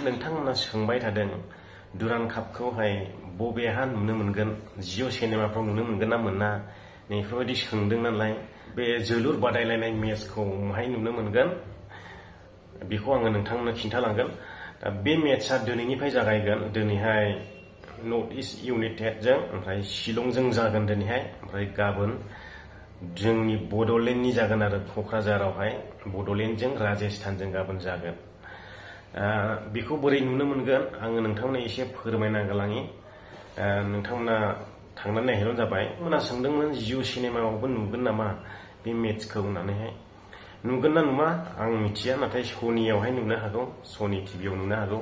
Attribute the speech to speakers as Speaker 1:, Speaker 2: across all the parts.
Speaker 1: नोंथांमोना सोंबाय थादों, दुरान कापखौहाय बबेहा नुनो मोनगोन, जिअ सिनेमाफ्राव नुनो मोनगोन ना मोना बेफोरबायदि सोंदों नालाय, बे जोलुर बादायलायनाय मेचखौ माहाय नुनो मोनगोन? बेखौ आङो नोंथांमोननो खिन्थालांगोन। दा बे मेचआ दिनैनिफ्राय जागायगोन, दिनैहाय नर्थ इस्ट इउनाइटेडजों ओमफ्राय शिलंजों जागोन दिनैहाय, ओमफ्राय गाबोन जोंनि बड'लेण्डनि जागोन आरो क'क्राझारावहाय, बड'लेण्डजों राजस्थानजों गाबोन जागोन। बेखौ बोरै नुनो मोनगोन आङो नोंथांमोननो एसे फोरमायना गालाङि नोंथांमोना थांनानै नायहैबानो जाबाय। मोना जिअ सिनेमायावबो नुगोन नामा बे मेचखौ होननानैहाय। नुगोन ना नुवा आं मिथिया, नाथाय सनियावहाय नुनो हागौ, सनि टिभियाव नुनो हागौ।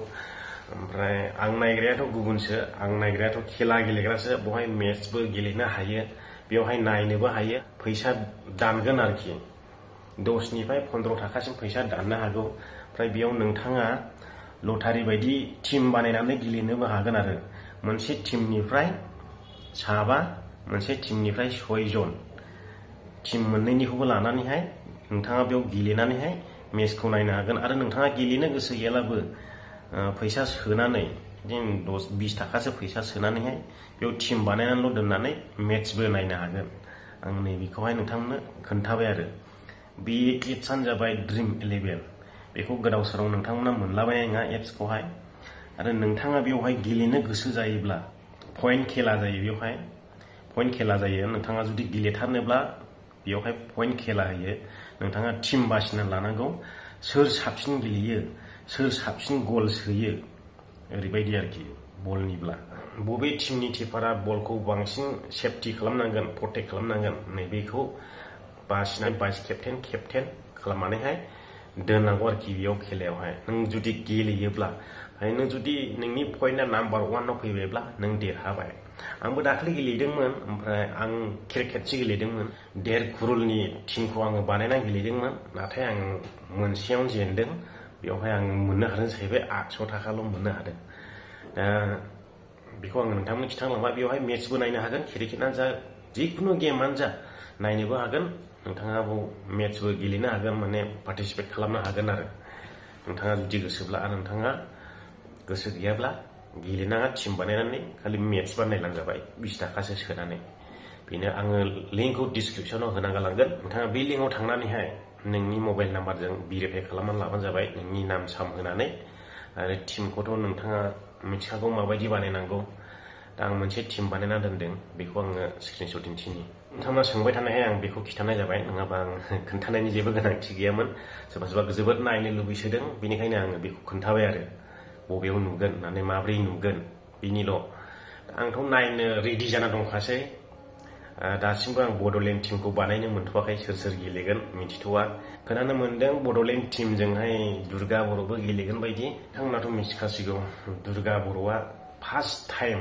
Speaker 1: ओमफ्राय आं नायग्रायाथ' गुबुनसो, आं नायग्रायाथ' खेला गेलेग्रासो, बेवहाय मेचबो गेलेनो हायो, बेवहाय नायनोबो हायो, फैसा दानगोन आरोखि। दसनिफ्राय फन्द्र थाखासिम फैसा दाननो हागौ। ओमफ्राय बेयाव नोंथाङा लटारि बायदि टिम बानायनानै गेलेनोबो हागोन आरो। मोनसे टिमनिफ्राय साबा, मोनसे टिमनिफ्राय सयजन टिम मोननैनिखौबो लानानैहाय नोंथाङा बेयाव गेलेनानैहाय मेचखौ नायनो हागोन। आरो नोंथाङा गेलेनो गोसो गैयाब्लाबो फैसा सोनानै बिदिनो दस, बिस थाखासो फैसा सोनानैहाय बेयाव टिम बानायनानैल' दोननानै मेचबो नायनो हागोन। आं नैबेखौहाय नोंथांनो खोन्थाबाय आरो। बे एप्सआनो जाबाय ड्रिम इलेभेन। बेखौ गोदाव सोराव नोंथांमोना मोनलाबायनाय नङा एप्सखौहाय। आरो नोंथाङा बेवहाय गेलेनो गोसो जायोब्ला पइन्ट खेला जायो बेवहाय। पइन्ट खेला जायो। नोंथाङा जुदि गेलेथारनोब्ला बेवहाय पइन्ट खेला होयो। नोंथाङा टिम बासिना लानांगौ। सोर साबसिन गेलेयो? सोर साबसिन गल सोयो ओरैबायदि आरोखि बलनिब्ला। बबे टिमनि टिपारा बलखौ बांसिन सेफटि खालामनांगोन, प्रटेक्ट खालामनांगोन? नैबेखौ बासिनानै भाइस केप्टेन केप्टेन खालामनानैहाय दोननांगौ आरोखि बेयाव खेलायावहाय। नों जुदि गेलेयोब्ला, ओमफ्राय नों जुदि नोंनि पइन्टआ नाम्बार वानाव फैबायब्ला नों देरहाबाय। आंबो दाख्लै गेलेदोंमोन, ओमफ्राय आं क्रिकेटसो गेलेदोंमोन। देर कुरुलनि टिमखौ आङो बानायनानै गेलेदोंमोन, नाथाय आं मोनसेयावनो जेनदों। बेवहाय आं मोननो हादों जाहैबाय आठस' थाखाल' मोननो हादों। दा बेखौ आङो नोंथांमोन खिन्थालांबाय, बेवहाय मेचबो नायनो हागोन, क्रिकेटआनो जा, जिखुनु गेमानो जा, नायनोबो हागोन। नोंथाङा बाव मेचबो गेलेनो हागोन माने पार्टिसिपेट खालामनो हागोन आरो। नोंथाङा जुदि गोसोब्ला गोसो गैयाब्ला गेलेनाङा, टिम बानायनानै, खालि मेच बानायलां जाबाय बिस थाखासो सोनानै। बेनो आङो लिंकखौ डिसक्रिपसनाव होना गालांगोन नोंथाङा बे लिंकआव थांनानैहाय नोंनि मबाइल नाम्बारजों भेरिफाइ खालामनानै लाबानो जाबाय नोंनि नाम, साम होनानै। आरो टिमखौथ' नोंथाङा मिथिखागौ माबायदि बानायनांगौ। आं मोनसे टिम बानायना दोनदों बेखौ आङो स्क्रिनशट दिन्थिनि नोंथांमोना सोंबाय थानायहाय आं बेखौ खिन्थानाय जाबाय नङाबा आं खोन्थानायनि जेबो गोनांथि गैयामोन सोरबा सोरबा जोबोद नायनो लुबैसोदों बेनिखायनो आङो बेखौ खोन्थाबाय आरो बबेयाव नुगोन होननानै माब्रै नुगोन बिनिल' आंथ' नायनो रेडि जाना दंखासै दासिमबो आं बड'लेण्ड टिमखौ बानायनो मोनथ'वाखै सोर सोर गेलेगोन मिथिथ'वा खोनानो मोन्दों बड'लेण्ड टिमजोंहाय दुर्गा बर'बो गेलेगोन बायदि बिथांमोनाथ' मिथिखासिगौ दुर्गा बर'आ फार्स्ट टाइम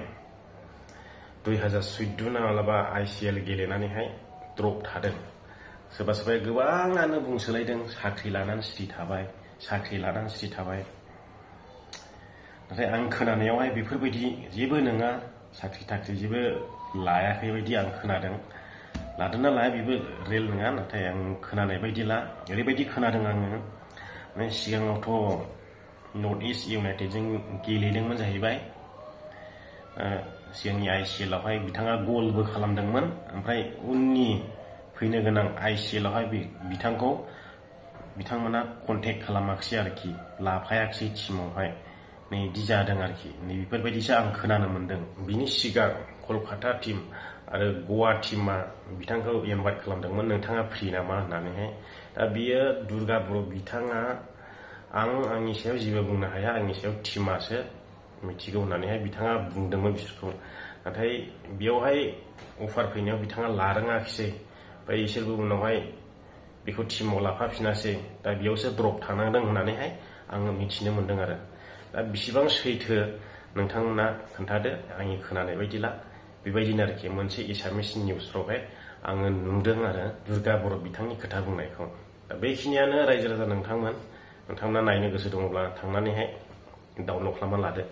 Speaker 1: दुइ हाजार सुइद्द ना मालाबा आइ सि एल गेलेनानैहाय द्रप थादों सोरबा सोरबा गोबाङानो बुंसोलायदों साख्रि लानानै सिरि थाबाय साख्रि लानानै सिरि थाबाय नाथाय आं खोनानायावहाय बेफोरबायदि जेबो नङा साख्रि थाख्रि जेबो लायाखै बायदि आं खोनादों लादोंना लाया बेबो रियेल नङा नाथाय आं खोनानाय बायदिला ओरैबायदि खोनादों आङो माने सिगाङावथ' नर्थ इस्ट इउनाइटेडजों गेलेदोंमोन जाहैबाय सिगांनि आइ सि एल आवहाय बिथाङा गलबो खालामदोंमोन ओमफ्राय उननि फैनो गोनां आइ सि एल आवहाय बिथांखौ बिथांमोना कन्टेक्ट खालामाखिसै आरोखि लाफायाखिसै टिमावहाय नै बिदि जादों आरोखि नै बेफोरबायदिसो आं खोनानो मोन्दों बिनि सिगां कलकाता टिम आरो गवा टिमा बिथांखौ इनभाइट खालामदोंमोन नोंथाङा फ्रि नामा होननानैहाय दा बियो दुर्गा बर' बिथाङा आं आंनि सायाव जेबो बुंनो हाया आंनि सायाव टिमासो मिथिगौ होननानैहाय बिथाङा बुंदोंमोन बिसोरखौ नाथाय बेयावहाय अफार फैनायाव बिथाङा लारोङाखिसै ओमफ्राय बिसोरबो उनावहाय बेखौ टिमाव लाफाफिनासै दा बेयावसो द्रप थानांदों होननानैहाय आङो मिथिनो मोन्दों आरो दा बिसिबां सैथो नोंथांमोना खोन्थादो आंनि खोनानाय बायदिला बेबायदिनो आरोखि मोनसे एसामिस निउसफ्रावहाय आङो नुदों आरो दुर्गा बर' बिथांनि खोथा बुंनायखौ दा बेखिनियानो रायजो राजा नोंथांमोन नोंथांमोना नायनो गोसो दङब्ला थांनानैहाय डाउनलड खालामना लादो